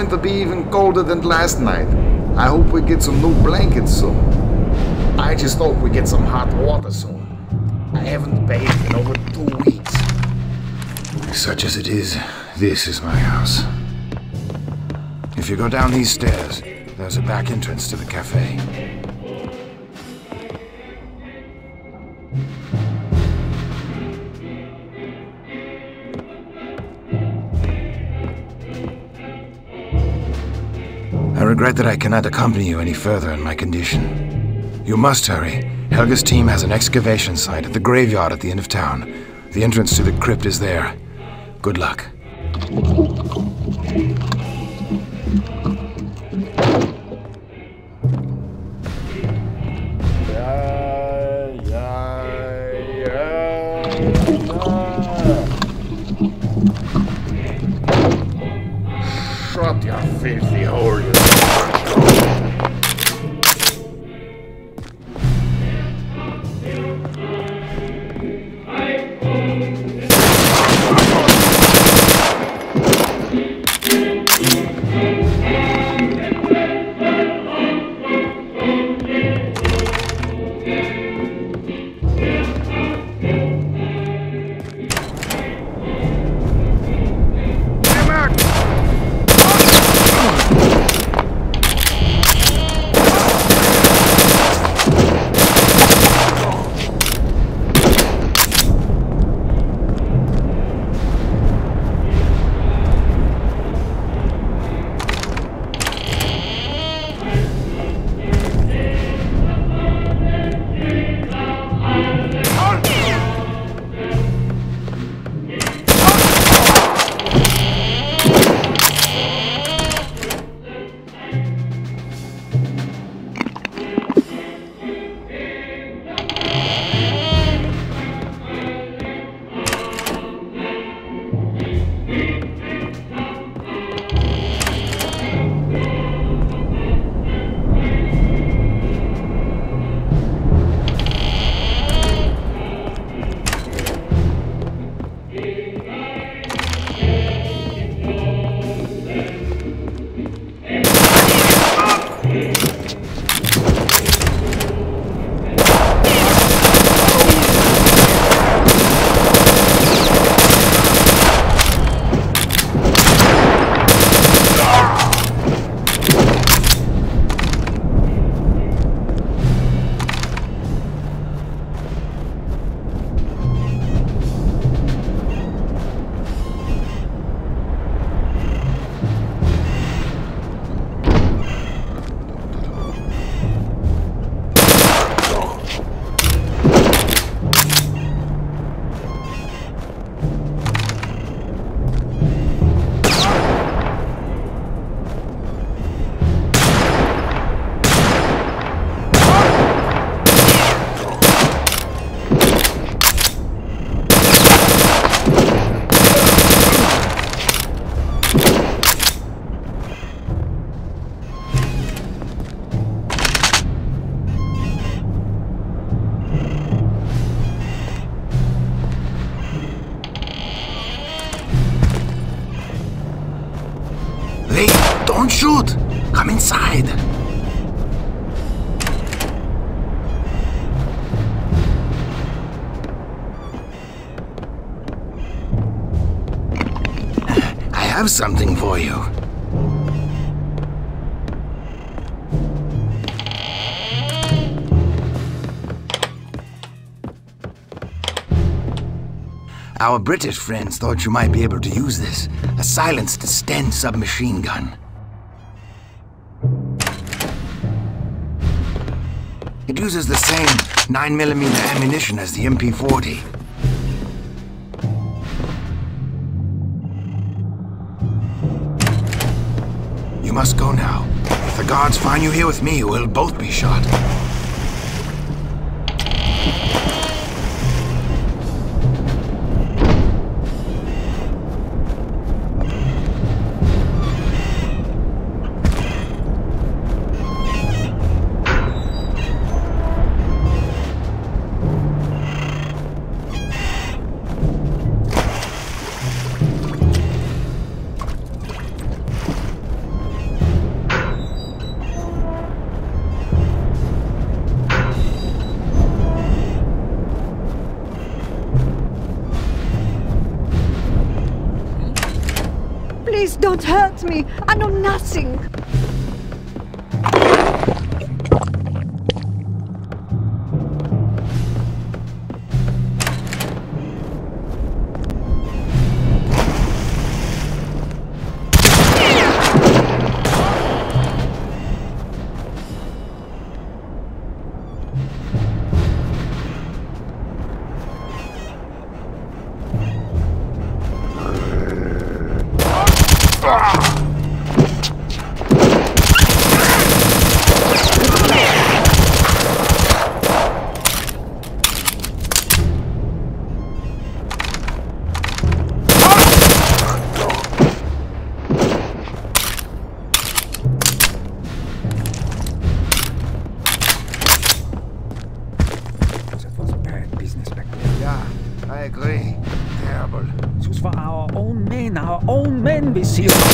going to be even colder than last night. I hope we get some new blankets soon. I just hope we get some hot water soon. I haven't bathed in over two weeks. Such as it is, this is my house. If you go down these stairs, there's a back entrance to the cafe. Regret that I cannot accompany you any further in my condition. You must hurry. Helga's team has an excavation site at the graveyard at the end of town. The entrance to the crypt is there. Good luck. Shut your filthy hole, Hey, Come inside! I have something for you. Our British friends thought you might be able to use this. A silenced Sten submachine gun. It uses the same 9mm ammunition as the MP40. You must go now. If the guards find you here with me, we'll both be shot. Don't hurt me. I know nothing. I agree.